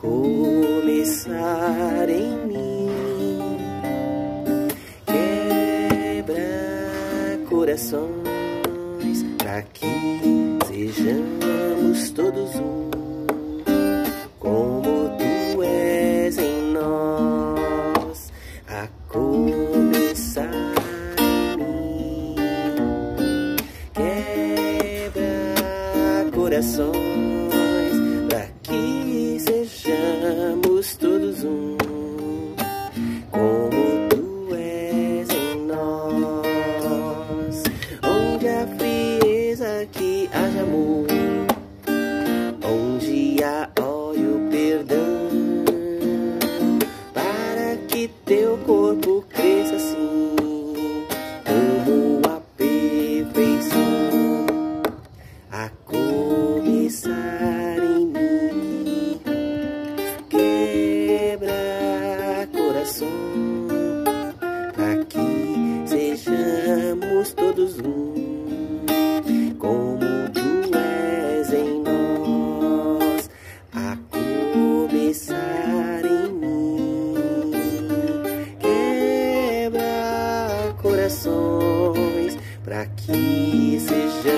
começar em mim. Quebra corações para que sejamos todos um. Como tu és em nós, a começar em mim. Quebra corações. e o perdão para que teu corpo cresça assim como a perfeição a começar em mim quebra coração para que sejamos todos um. corações, para que sejam.